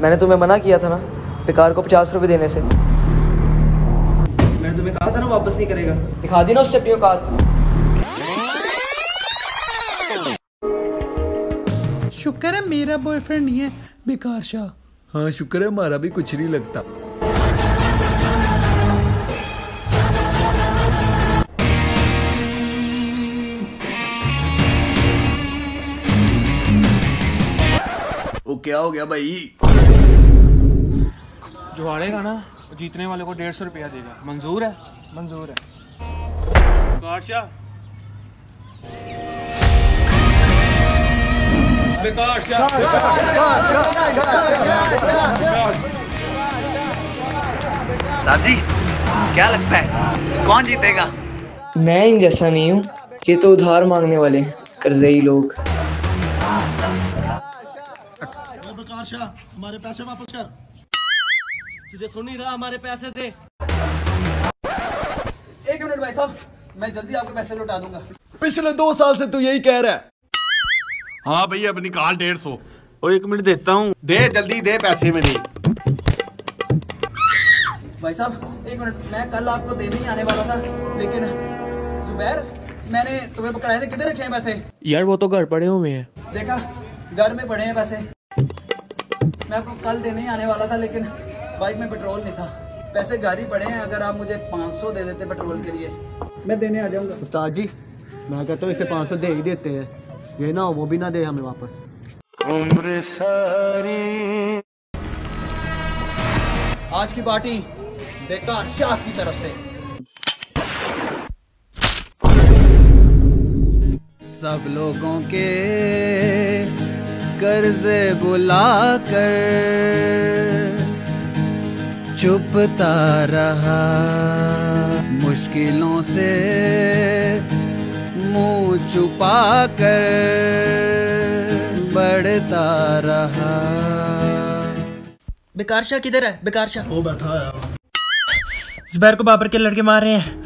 मैंने तुम्हें मना किया था ना बेकार को पचास रुपए देने से। मैंने तुम्हें कहा था ना वापस नहीं करेगा। दिखा दी ना उस अपनी औकात शुक्र है मेरा बॉयफ्रेंड नहीं है बेकार शाह। हाँ शुक्र है हमारा भी कुछ नहीं लगता। ओ क्या हो गया भाई? जो हारेगा ना वो जीतने वाले को डेढ़ सौ रुपया देगा। मंजूर है? मंजूर है। बादशाह। बेकार साहब जी क्या लगता है? कौन जीतेगा? मैं इन जैसा नहीं हूँ ये तो उधार मांगने वाले हैं, कर्जई लोग। हमारे पैसे वापस कर। तुझे सुन नहीं रहा हमारे पैसे दे। एक मिनट भाई साहब मैं जल्दी आपके पैसे लौटा दूँगा। पिछले दो साल से तू यही कह रहा है। हाँ भैया अब निकाल डेढ़ सौ। ओ एक मिनट देता हूँ। दे जल्दी दे पैसे मेरे। भाई साहब एक मिनट मैं कल आपको देने ही आने वाला था लेकिन जुबैर मैंने तुम्हें पकड़ाए थे किधर रखे हैं पैसे? यार वो तो घर पड़े हुए हैं। देखा घर में पड़े हैं पैसे। मैं आपको कल देने ही आने वाला था लेकिन बाइक में पेट्रोल नहीं था। पैसे गाड़ी पड़े हैं अगर आप मुझे 500 दे देते पेट्रोल के लिए। मैं देने आ जाऊँगा। उस्ताद जी मैं कहता हूँ इसे पाँच सौ दे ही देते हैं। ये ना वो भी ना दे हमें वापस। उम्र सारी आज की पार्टी बेकार शाह की तरफ़ से। सब लोगों के कर्जे बुला कर चुपता रहा। मुश्किलों से मुँह छुपा कर बढ़ता रहा। बेकार शाह किधर है? बेकार शाह। वो बैठा है। जुबैर को बाबर के लड़के मार रहे हैं।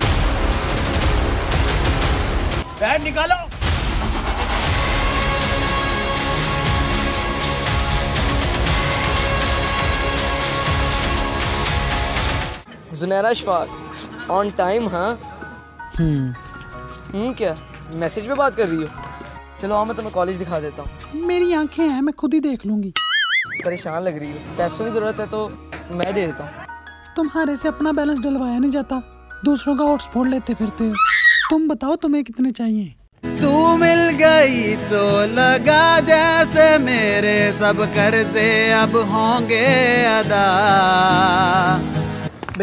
निकालो। जुनैरा शफाक ऑन टाइम हाँ? हम्म। क्या? मैसेज पे बात कर रही हो? चलो आओ मैं तुम्हें कॉलेज दिखा देता हूँ। मेरी आँखें हैं मैं खुद ही देख लूँगी। परेशान लग रही हो। पैसों की ज़रूरत है तो मैं दे देता हूँ। तुम्हारे से अपना बैलेंस डलवाया नहीं जाता। दूसरों का हॉटस्पॉट लेते फिरते हो। तुम बताओ तुम्हें कितने चाहिए? तू मिल गई तो लगा जैसे मेरे सब कर्जे अब होंगे अदा।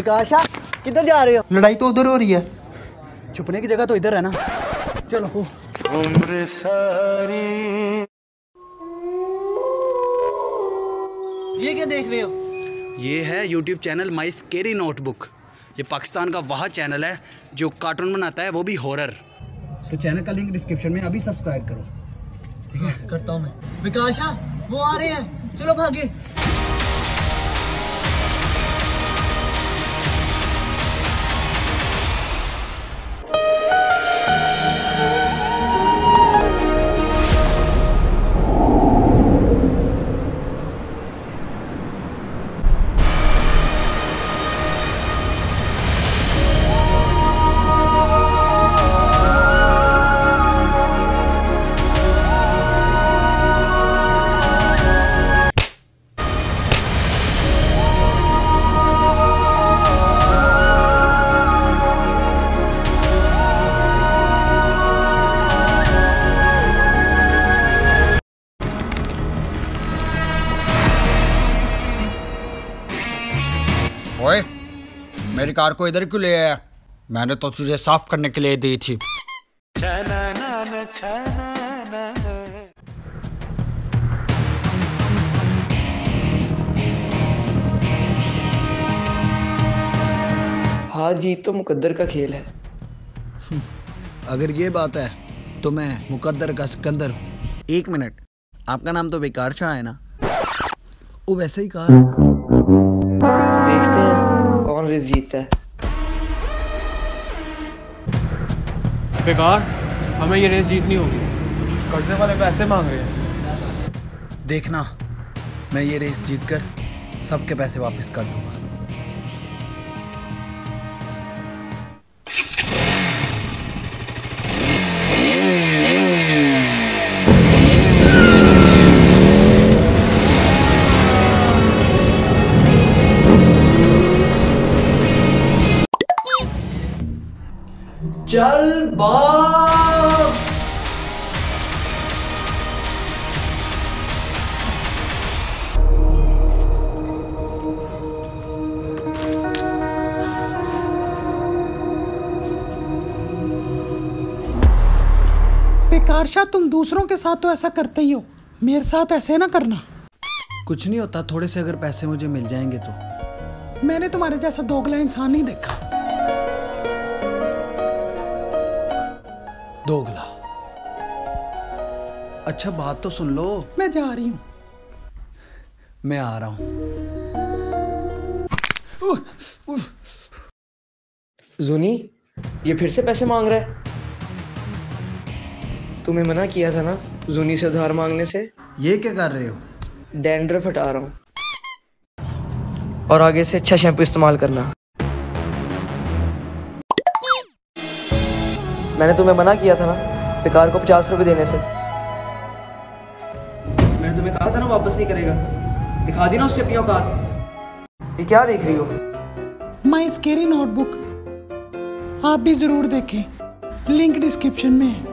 शाह किधर जा रहे हो? लड़ाई तो उधर हो रही है। छुपने की जगह तो इधर है। ना चलो ये क्या देख रहे हो? ये है YouTube channel My Scary Notebook ये पाकिस्तान का वह चैनल है जो कार्टून बनाता है वो भी हॉरर तो चैनल का लिंक डिस्क्रिप्शन में अभी सब्सक्राइब करो। करता हूँ मैं। विकास वो आ रहे हैं। चलो भागे। ओए मेरी कार को इधर क्यों ले आया? मैंने तो तुझे साफ़ करने के लिए दी थी। हार जीत तो मुकद्दर का खेल है। अगर ये बात है तो मैं मुकद्दर का सिकंदर हूँ। एक मिनट आपका नाम तो बेकार शाह है ना? वो वैसे ही कहा है बेकार हमें ये रेस जीतनी होगी। कर्जे वाले पैसे मांग रहे हैं। देखना मैं ये रेस जीतकर सबके पैसे वापस कर दूँगा। चल बाप। बेकार शाह तुम दूसरों के साथ तो ऐसा करते ही हो। मेरे साथ ऐसे ना करना। कुछ नहीं होता थोड़े से अगर पैसे मुझे मिल जाएँगे तो। मैंने तुम्हारे जैसा दोगला इंसान नहीं देखा। दोगला। अच्छा बात तो सुन लो। मैं जा रही हूँ। मैं आ रहा हूँ। जूनी ये फिर से पैसे मांग रहा है। तुम्हें मना किया था ना जूनी से उधार मांगने से? ये क्या कर रहे हो? डैंड्रफ हटा रहा हूँ। और आगे से अच्छा शैम्पू इस्तेमाल करना। मैंने तुम्हें मना किया था ना बेकार को पचास रुपए देने से। मैंने तुम्हें कहा था ना वापस नहीं करेगा। दिखा दी ना उसके अपनी औकात ये क्या देख रही हो? माई स्केरी नोटबुक आप भी ज़रूर देखें। लिंक डिस्क्रिप्शन में है।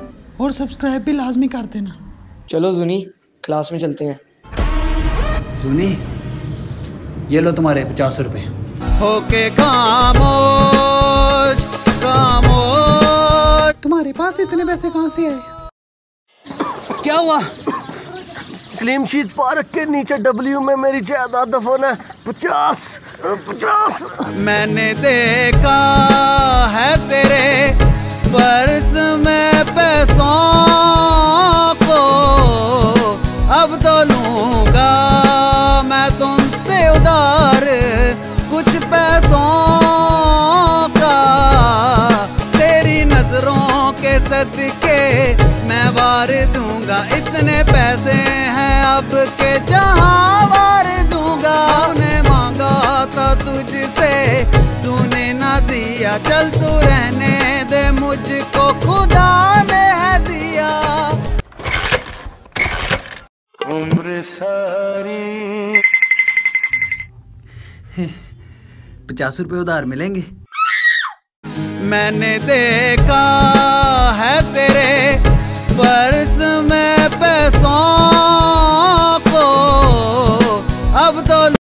और सब्सक्राइब भी लाजमी कर देना। चलो जूनी क्लास में चलते हैं। सुनी ये लो तुम्हारे पचास रुपये होके खामोश। तुम्हारे पास इतने पैसे कहाँ से आए? क्या हुआ? क्लीन शीट पार्क के नीचे डब्ल्यू में मेरी जायदाद दफन है। पचास पचास। मैंने देखा है तेरे पर्स में पैसों पचास रुपये उधार मिलेंगे। मैंने देखा है तेरे पर्स